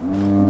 Hum.